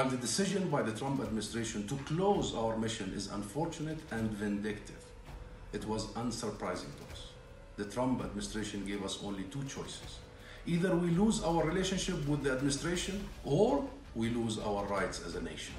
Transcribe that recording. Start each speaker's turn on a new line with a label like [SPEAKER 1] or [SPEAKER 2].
[SPEAKER 1] While the decision by the Trump administration to close our mission is unfortunate and vindictive. It was unsurprising to us. The Trump administration gave us only two choices. Either we lose our relationship with the administration or we lose our rights as a nation.